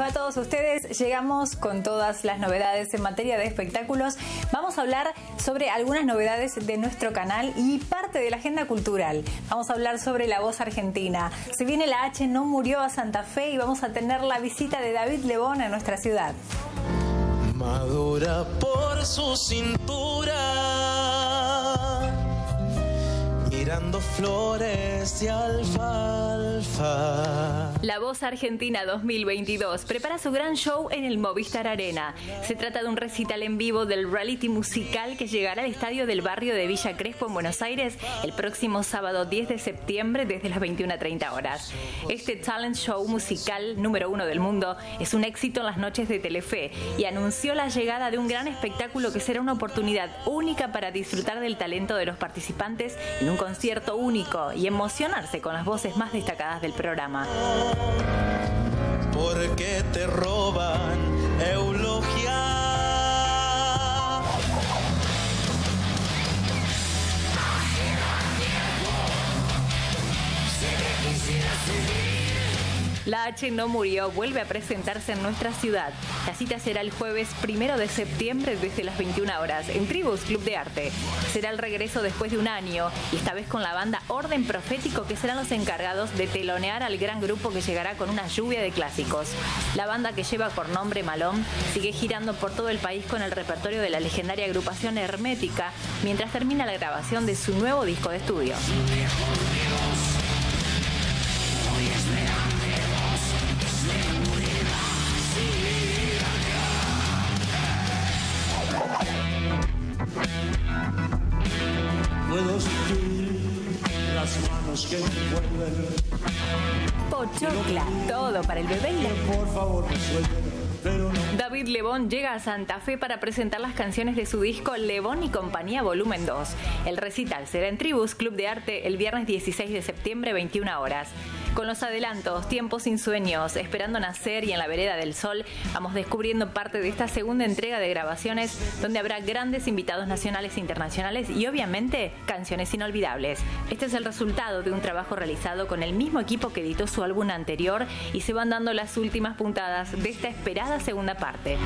va a todos ustedes? Llegamos con todas las novedades en materia de espectáculos. Vamos a hablar sobre algunas novedades de nuestro canal y parte de la agenda cultural. Vamos a hablar sobre la voz argentina. Se viene la H, no murió a Santa Fe y vamos a tener la visita de David Lebón a nuestra ciudad. Madura por su cintura alfalfa. La Voz Argentina 2022 prepara su gran show en el Movistar Arena. Se trata de un recital en vivo del reality musical que llegará al estadio del barrio de Villa Crespo en Buenos Aires el próximo sábado 10 de septiembre desde las 21.30 horas. Este talent show musical número uno del mundo es un éxito en las noches de Telefe y anunció la llegada de un gran espectáculo que será una oportunidad única para disfrutar del talento de los participantes en un concierto único y emocionarse con las voces más destacadas del programa. Porque te roban eulogia. La H no murió, vuelve a presentarse en nuestra ciudad. La cita será el jueves primero de septiembre desde las 21 horas en Tribus Club de Arte. Será el regreso después de un año y esta vez con la banda Orden Profético que serán los encargados de telonear al gran grupo que llegará con una lluvia de clásicos. La banda que lleva por nombre Malón sigue girando por todo el país con el repertorio de la legendaria agrupación Hermética mientras termina la grabación de su nuevo disco de estudio. Pochocla, todo para el bebé y la Por favor. David Lebón llega a Santa Fe para presentar las canciones de su disco Lebón y Compañía Volumen 2. El recital será en Tribus Club de Arte el viernes 16 de septiembre, 21 horas. Con los adelantos, Tiempos sin sueños, Esperando nacer y En la vereda del sol, vamos descubriendo parte de esta segunda entrega de grabaciones donde habrá grandes invitados nacionales e internacionales y obviamente canciones inolvidables. Este es el resultado de un trabajo realizado con el mismo equipo que editó su álbum anterior y se van dando las últimas puntadas de esta esperada segunda parte.